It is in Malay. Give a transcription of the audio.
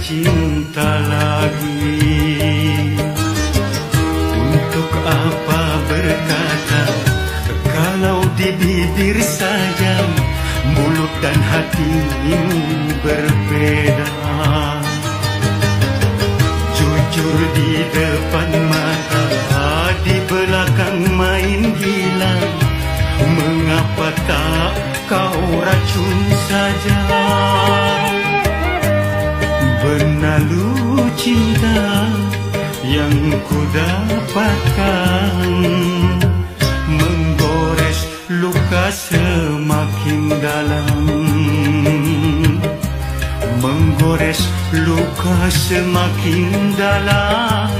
cinta lagi. Untuk apa berkata Kalau di bibir saja Mulut dan hati berbeda. Jujur di depan mata Di belakang main hilang Mengapa tak kau racun saja Mengapa tak kau racun saja? Bernalu cinta yang ku dapatkan. Menggores luka semakin dalam. Menggores luka semakin dalam